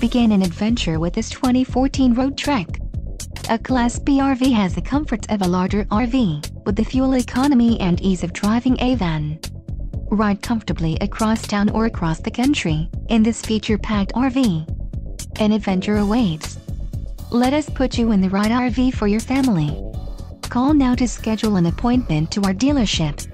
Begin an adventure with this 2014 Roadtrek. A Class B RV has the comforts of a larger RV, with the fuel economy and ease of driving a van. Ride comfortably across town or across the country in this feature-packed RV. An adventure awaits. Let us put you in the right RV for your family. Call now to schedule an appointment to our dealership.